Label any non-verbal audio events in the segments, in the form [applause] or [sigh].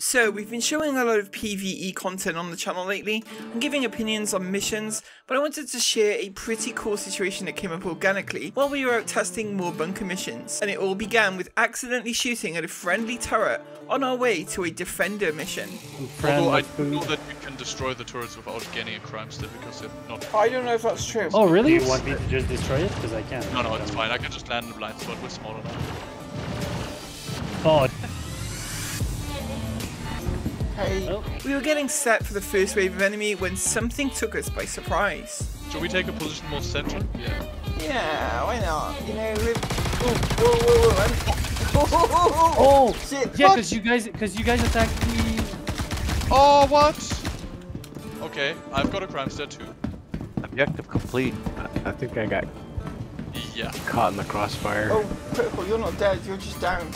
So, we've been showing a lot of PvE content on the channel lately and giving opinions on missions, but I wanted to share a pretty cool situation that came up organically while we were out testing more bunker missions. And it all began with accidentally shooting at a friendly turret on our way to a defender mission. Although I know that you can destroy the turrets without gaining a crime stat because they're not. I don't know if that's true. Oh, Do really? you want me to just destroy it? Because I can. No, no, it's fine. I can just land in the blind spot. We're small enough. Oh, Hey, Oh. we were getting set for the first wave of enemy when something took us by surprise. Should we take a position more central? Yeah. Yeah, why not? You know, we've... Oh, whoa, whoa, whoa, I'm... Oh, oh, oh, oh, shit! yeah, because you guys, because you guys attacked me. Oh, what? Okay, I've got a crime stat too. Objective complete. I, I think I got Yeah. caught in the crossfire. Oh, critical, you're not dead, you're just down.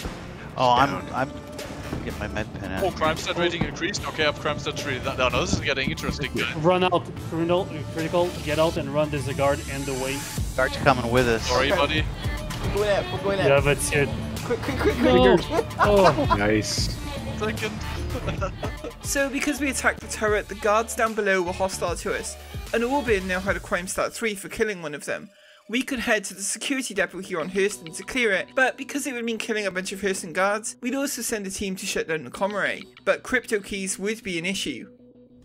Oh, I'm. I'm getting my med pen out. Oh, crime stat rating increased. Okay, I have crime stat three. No, no, this is getting interesting. Run out, critical, critical, get out and run disregard and the way. Guard's coming with us. Sorry, Okay. buddy. We're going up, we're going up. Yeah, but it. Quick, quick, quick, quick! No. Oh, Nice. Second. [laughs] So, because we attacked the turret, the guards down below were hostile to us, and Orbin now had a crime stat 3 for killing one of them. We could head to the security depot here on Hurston to clear it, but because it would mean killing a bunch of Hurston guards, we'd also send a team to shut down the comm array. But crypto keys would be an issue.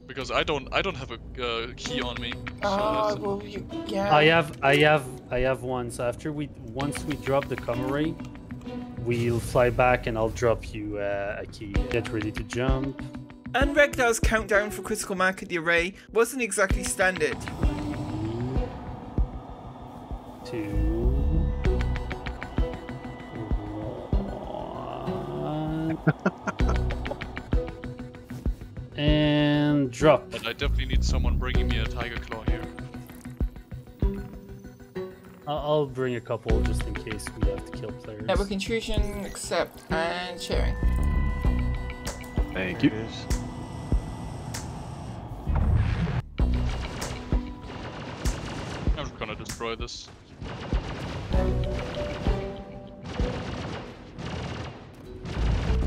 Because I don't, I don't have a uh, key on me. So Ah, well, you, yeah. I have, I have, I have one. So after we, once we drop the comm array, we'll fly back and I'll drop you uh, a key. Get ready to jump. And Regdar's countdown for Critical Mac at the array wasn't exactly standard. Two. One. and drop. But I definitely need someone bringing me a tiger claw here. I'll I'll bring a couple just in case we have to kill players. Network intrusion, accept, and sharing. Thank There you. I'm just gonna destroy this.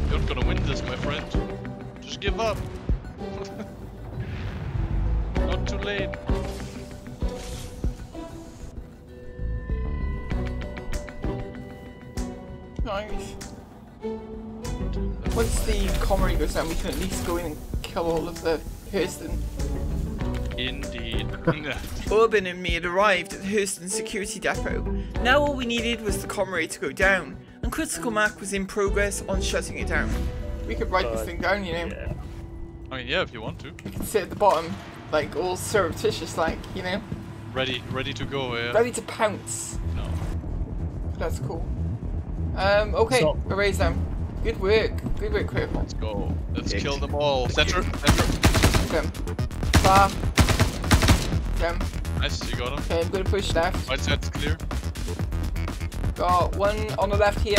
You're not gonna win this, my friend. Just give up. [laughs] not too late. Nice. Once the comm array goes down, we can at least go in and kill all of the Hurston. Indeed. Orbin and me had arrived at the Hurston security depot. Now all we needed was the comm array to go down, and Critical Mac was in progress on shutting it down. We could write this thing down, you know. Yeah. I mean, yeah, if you want to. We could sit at the bottom, like all surreptitious, like, you know, Ready, ready to go. Yeah. ready to pounce. No. That's cool. Um, okay, So- arrays down. Good work. Good work, Critical. Let's go. Let's Yeah, kill them all. Center, center. Them. Far. Them. Nice, you got him. Okay, I'm gonna push left. Right side's clear. Got one on the left here.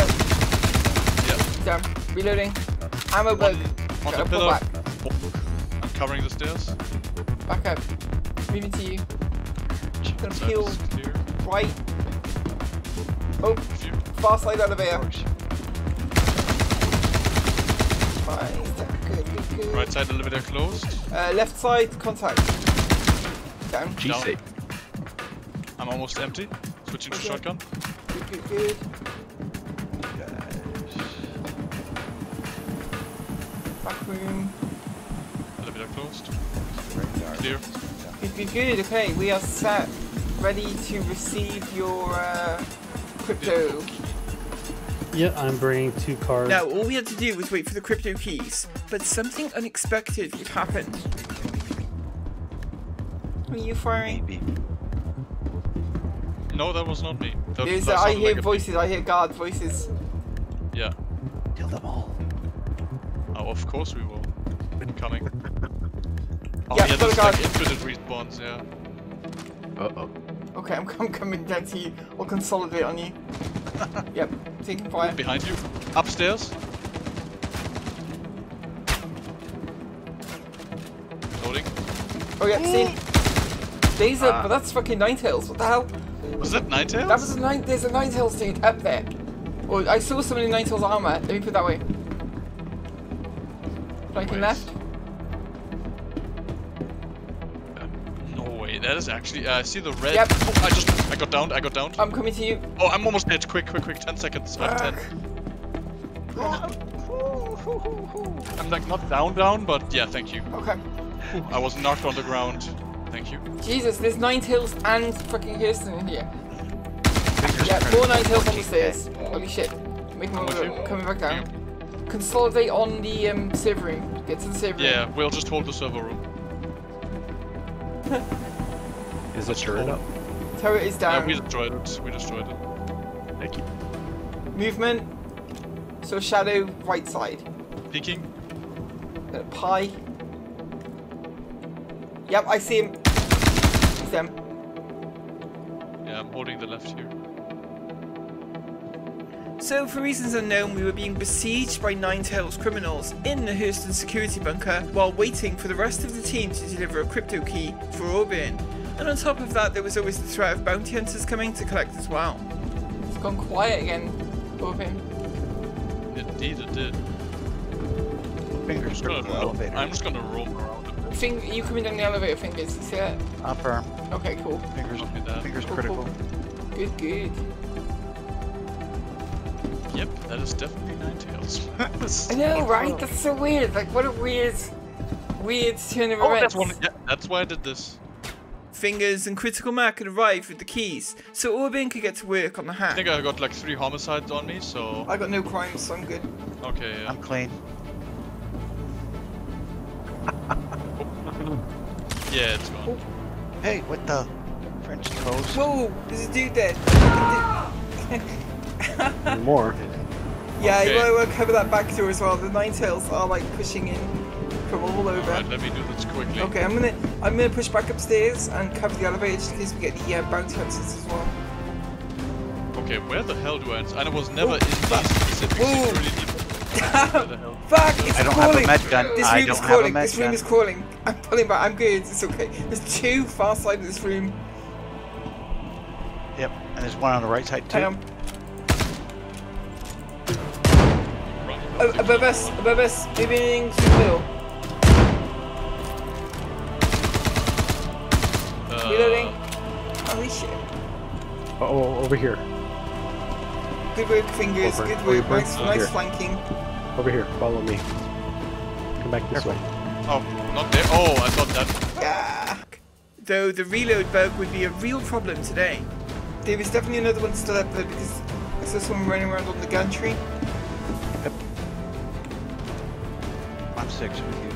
Yeah. Down. Reloading. Ammo One bug. on the pillar. back. I'm covering the stairs. Back up. Moving to you. Gonna peel clear. right. Oh, fast light elevator. Fine. Good, good, good. Right side elevator closed. Uh, left side, contact. Down. G Down. I'm almost empty. Switching to shotgun. Good, good, good. Back room. Elevator closed. Clear. Good, good, good. Okay, we are set. Ready to receive your uh, crypto. Yeah, I'm bringing two cards. Now, all we had to do was wait for the crypto keys, but something unexpected would happen. Are you firing? Maybe. No, that was not me. That, There's, that uh, I hear like voices, I hear guard voices. Yeah. Kill them all. Oh, of course we will. Coming. [laughs] Oh, Yeah, yeah, got there's guard. like infinite respawns, yeah. Uh oh. Okay, I'm, I'm coming down to you. I'll consolidate on you. [laughs] yep, taking fire. Behind you. Upstairs. Loading. Oh yeah, see? Laser, but that's fucking Ninetales. What the hell? Was that Ninetales? That was a nine. There's a Ninetales dude up there. Oh, I saw someone in Ninetales armor. Let me put it that way. Flanking Wait. left. No way. That is actually. Uh, I see the red. Yep. Oh, I just. I got downed. I got downed. I'm coming to you. oh, I'm almost dead. Quick, quick, quick. 10 seconds. I have 10. I'm like not down, down, but yeah, thank you. Okay. I was knocked on the ground. Thank you. Jesus, there's nine tails and fucking Hurston in here. Yeah, critical. more nine tails on the stairs. Holy shit. Make them I'm with over, coming back down. Consolidate on the um, server room. Get to the server room. Yeah, we'll just hold the server room. [laughs] Is it turret up? Turret is down. Yeah, down. we destroyed it. We destroyed it. Thank you. Movement. So shadow right side. Peeking. Uh, pie. Yep, I see him. It's them. Yeah, I'm holding the left here. So, for reasons unknown, we were being besieged by Nine Tails criminals in the Hurston security bunker while waiting for the rest of the team to deliver a crypto key for Orbin. And on top of that, there was always the threat of bounty hunters coming to collect as well. It's gone quiet again, Orbin. Indeed, it did. Fingers Just gonna critical roll- I'm just gonna roll around. Think you coming down the elevator fingers, you see that? I'm. Okay, cool. Fingers, Copy that. fingers Cool, critical. cool. Good, good. Yep, that is definitely nine tails. [laughs] I know, right? That's so weird. Like, what a weird, weird turn of Oh, events. that's one. Yeah, that's why I did this. Fingers and Critical Mac had arrived with the keys, so Orbin could get to work on the I think I got like three homicides on me, so I got no crimes, so I'm good. okay. Yeah. I'm clean. Yeah, it's gone. Hey, what the? French toast. Whoa, there's a dude dead. [laughs] More? yeah, Okay. you might want to cover that back door as well. The Nine Tails are like pushing in from all over. Alright, let me do this quickly. Okay, I'm gonna I'm gonna push back upstairs and cover the elevator just in case we get the uh, bounty hunters as well. Okay, where the hell do I enter? And I was never Oh, in these fuck. specific Whoa. security [laughs] deep. Where? Fuck! It's I don't crawling. have a med gun. This I room don't is have a crawling. med This room gun. is crawling. I'm pulling back. I'm good. It's okay. There's two far side of this room. Yep. And there's one on the right side too. Hang on. Oh, above us, above us, moving through the middle. Uh, Reloading. Holy shit. Uh oh, over here. Good work, fingers. Over. Good Over. work. Nice, Over. nice Here. flanking. Over here. Follow me. Come back this way. Oh, not there. Oh, I thought that. Yeah. Though the reload bug would be a real problem today. There is definitely another one still up there because I saw someone running around on the gantry. I'm six with you.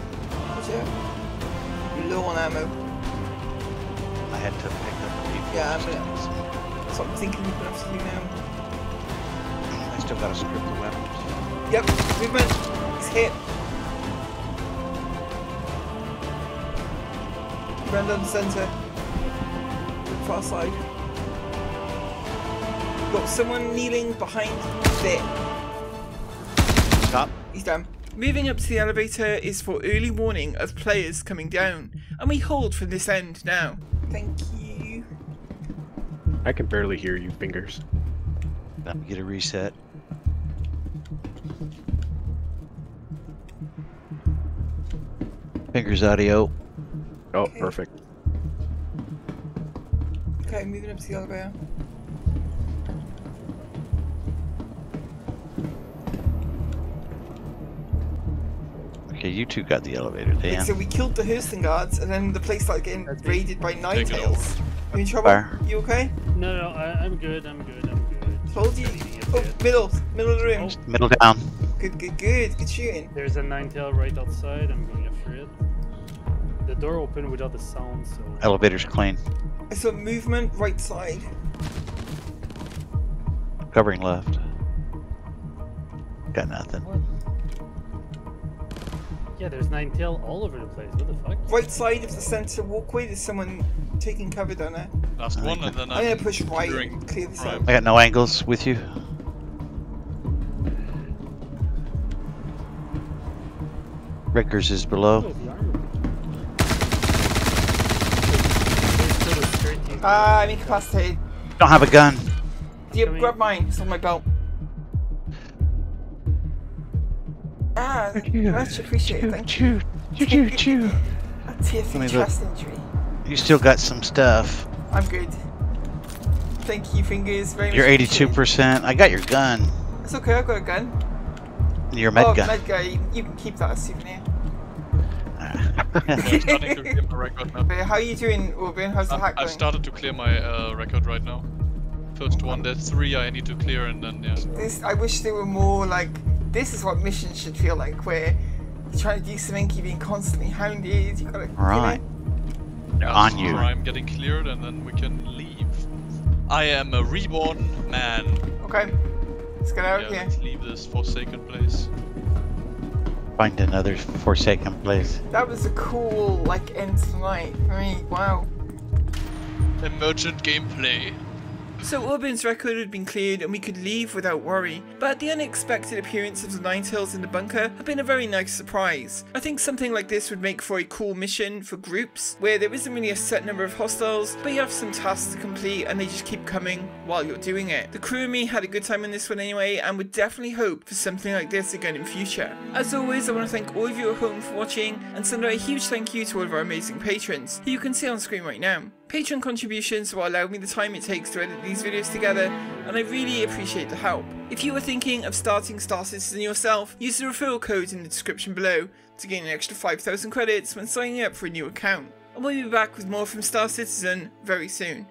Watch out. You're low on ammo. I had to pick up the people. Yeah, I'm gonna. So I'm thinking we're gonna have to do now. I still gotta strip the weapons. Yep, movement. He's hit. Round down the centre. Far side. Got someone kneeling behind there. Stop. He's down. Moving up to the elevator is for early warning of players coming down, and we hold from this end now. Thank you. I can barely hear you, fingers. Let me get a reset. Fingers audio. Oh, Okay. perfect. Okay, moving up to the elevator. Okay, you two got the elevator, Like, Dan. so we killed the Hurston guards, and then the place started getting That's it. raided by Nine Take it Tails. You in trouble? Fire. You okay? No, no, I, I'm good. I'm good. I'm good. Told you. Oh, middle, middle of the room. Oh. Middle down. Good, good, good. Good shooting. There's a nine tail right outside. I'm going after it. The door opened without a sound, so. Elevator's clean. I saw movement right side. Covering left. Got nothing. Yeah, there's nine tail all over the place. What the fuck? Right side of the center walkway. There's someone taking cover down there. Last one, and then I'm gonna push right and clear this right. out. I got no angles with you. Rickers is Oh, below. the armor. There's still a straight team. Ah, I'm incapacitated. Don't have a gun. Do you Coming. grab mine? It's on my belt. Ah, much appreciated. Thank Choo, choo, choo, choo. A tear Let me for look. chest injury. You still got some stuff. I'm good. Thank you, fingers. Very You're much 82%. I got your gun. appreciated. It's okay, I've got a gun. Your med oh, gun. med gun. You, you can keep that as a souvenir. I'm [laughs] starting to clear my record now. But how are you doing, Orbin? How's the I- hack I've started to clear my uh, record right now. First one, there's three I need to clear, and then yeah. This, I wish there were more like. This is what missions should feel like, where you're trying to do something, you're being constantly hounded. You gotta. you know, Right. yeah On you. I'm getting cleared, and then we can leave. I am a reborn man. Okay. Let's get out yeah, of here. let's leave this forsaken place. Find another forsaken place. That was a cool like end to the night. I mean, wow. Emergent gameplay. So Orbin's record had been cleared and we could leave without worry, but the unexpected appearance of the Ninetales in the bunker had been a very nice surprise. I think something like this would make for a cool mission for groups, where there isn't really a set number of hostiles, but you have some tasks to complete and they just keep coming while you're doing it. The crew and me had a good time in this one anyway, and would definitely hope for something like this again in future. As always, I want to thank all of you at home for watching, and send out a huge thank you to all of our amazing patrons, who you can see on screen right now. Patreon contributions will allow me the time it takes to edit these videos together, and I really appreciate the help. If you are thinking of starting Star Citizen yourself, use the referral code in the description below to gain an extra 5,000 credits when signing up for a new account. And we'll be back with more from Star Citizen very soon.